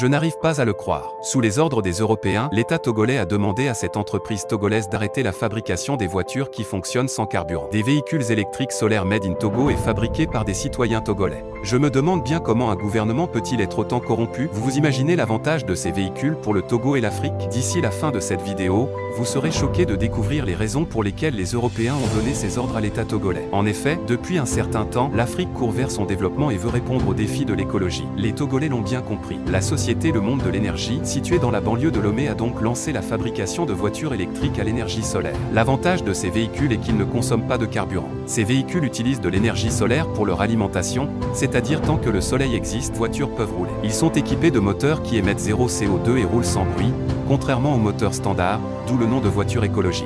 Je n'arrive pas à le croire. Sous les ordres des Européens, l'État togolais a demandé à cette entreprise togolaise d'arrêter la fabrication des voitures qui fonctionnent sans carburant. Des véhicules électriques solaires made in Togo et fabriqués par des citoyens togolais. Je me demande bien comment un gouvernement peut-il être autant corrompu Vous vous imaginez l'avantage de ces véhicules pour le Togo et l'Afrique? D'ici la fin de cette vidéo, vous serez choqué de découvrir les raisons pour lesquelles les Européens ont donné ces ordres à l'État togolais. En effet, depuis un certain temps, l'Afrique court vers son développement et veut répondre aux défis de l'écologie. Les Togolais l'ont bien compris. Le Monde de l'énergie, située dans la banlieue de Lomé, a donc lancé la fabrication de voitures électriques à l'énergie solaire. L'avantage de ces véhicules est qu'ils ne consomment pas de carburant. Ces véhicules utilisent de l'énergie solaire pour leur alimentation, c'est-à-dire tant que le soleil existe, voitures peuvent rouler. Ils sont équipés de moteurs qui émettent zéro CO2 et roulent sans bruit, contrairement aux moteurs standards, d'où le nom de voiture écologique.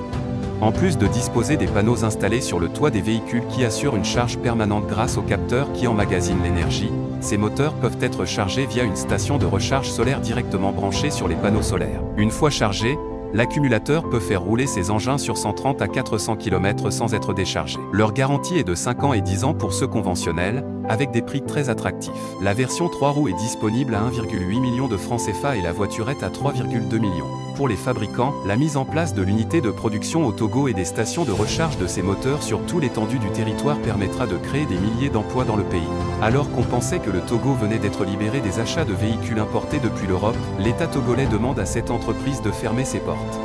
En plus de disposer des panneaux installés sur le toit des véhicules qui assurent une charge permanente grâce aux capteurs qui emmagasinent l'énergie, ces moteurs peuvent être chargés via une station de recharge solaire directement branchée sur les panneaux solaires. Une fois chargés, l'accumulateur peut faire rouler ses engins sur 130 à 400 km sans être déchargé. Leur garantie est de 5 ans et 10 ans pour ceux conventionnels, avec des prix très attractifs. La version 3 roues est disponible à 1,8 million de francs CFA et la voiturette à 3,2 millions. Pour les fabricants, la mise en place de l'unité de production au Togo et des stations de recharge de ces moteurs sur tout l'étendue du territoire permettra de créer des milliers d'emplois dans le pays. Alors qu'on pensait que le Togo venait d'être libéré des achats de véhicules importés depuis l'Europe, l'État togolais demande à cette entreprise de fermer ses portes.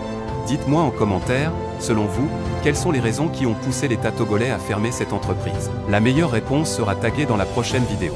Dites-moi en commentaire, selon vous, quelles sont les raisons qui ont poussé l'État togolais à fermer cette entreprise? La meilleure réponse sera taguée dans la prochaine vidéo.